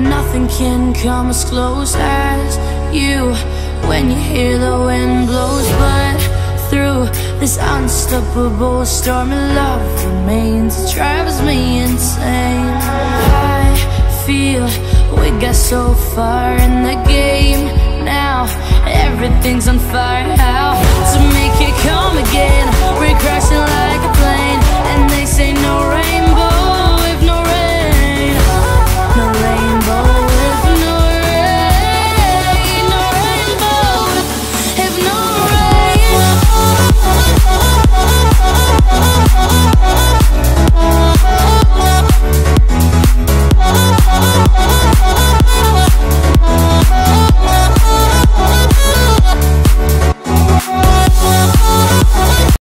Nothing can come as close as you When you hear the wind blows. But through this unstoppable storm of love remains. It drives me insane. I feel we got so far in the game now. Everything's on fire, how to